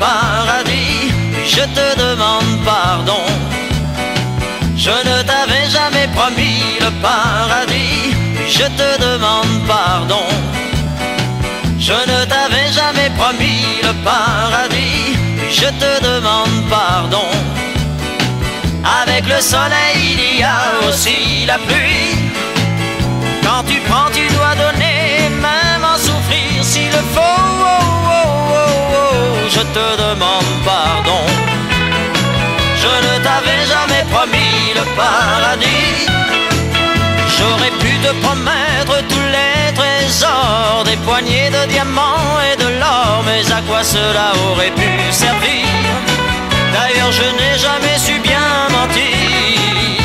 paradis, je te demande pardon. Je ne t'avais jamais promis le paradis, je te demande pardon. Je ne t'avais jamais promis le paradis, je te demande pardon. Avec le soleil, il y a aussi la pluie. J'aurais pu te promettre tous les trésors, des poignées de diamants et de l'or, mais à quoi cela aurait pu servir? D'ailleurs, je n'ai jamais su bien mentir.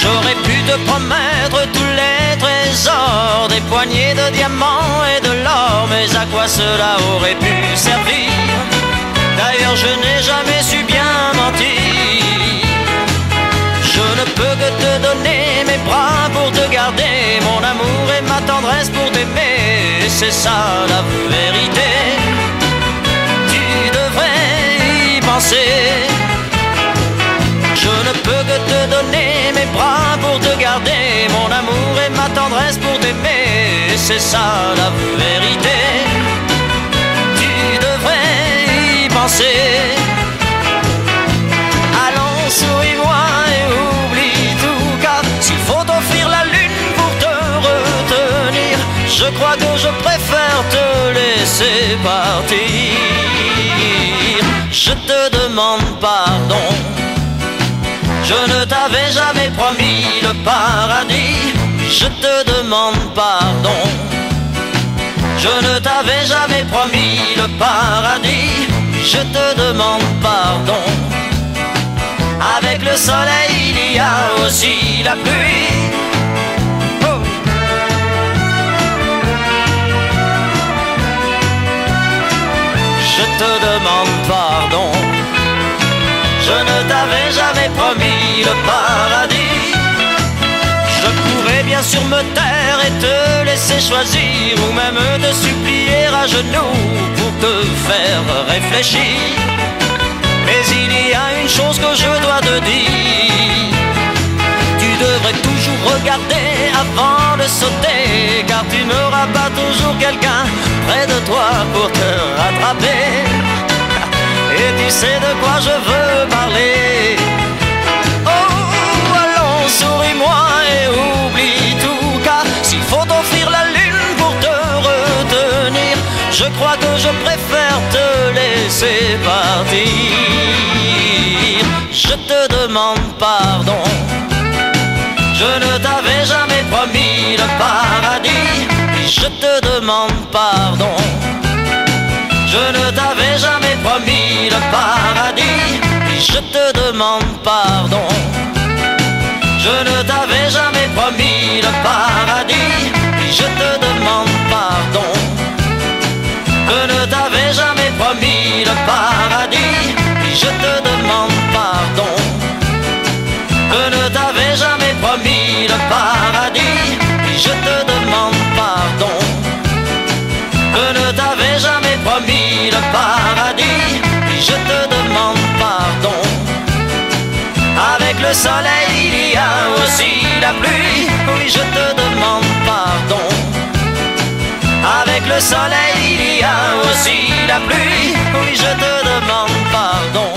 J'aurais pu te promettre tous les trésors, des poignées de diamants et de l'or, mais à quoi cela aurait pu servir? D'ailleurs, je n'ai jamais su bien mentir. C'est ça la vérité. Tu devrais y penser. Je ne peux que te donner mes bras pour te garder, mon amour et ma tendresse pour t'aimer, c'est ça la vérité. Tu devrais y penser. Allons, souris-moi et oublie tout, car s'il faut offrir la lune pour te retenir, je crois je préfère te laisser partir. Je te demande pardon. Je ne t'avais jamais promis le paradis, je te demande pardon. Je ne t'avais jamais promis le paradis, je te demande pardon. Avec le soleil, il y a aussi la pluie. Le paradis. Je pourrais bien sûr me taire et te laisser choisir, ou même te supplier à genoux pour te faire réfléchir. Mais il y a une chose que je dois te dire. Tu devrais toujours regarder avant de sauter, car tu n'auras pas toujours quelqu'un près de toi pour te rattraper. Et tu sais de quoi je veux parler. Je crois que je préfère te laisser partir. Je te demande pardon. Je ne t'avais jamais promis le paradis, je te demande pardon. Je ne t'avais jamais promis le paradis, je te demande pardon. Je ne t'avais jamais promis le paradis, je te demande Je ne t'avais jamais promis le paradis, et je te demande pardon. Avec le soleil, il y a aussi la pluie, oui, je te demande pardon. Avec le soleil, il y a aussi la pluie, oui, je te demande pardon.